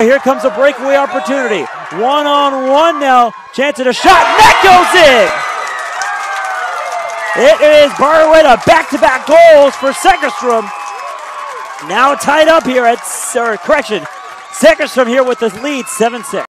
Here comes a breakaway opportunity. One on one now. Chance at a shot. That goes in. It is Barwetta back to back goals for Segerstrom. Now tied up here at, or correction, Segerstrom here with the lead 7 6.